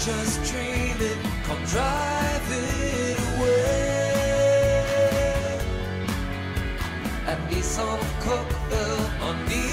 just dream it, come drive it away. And be some the. on me.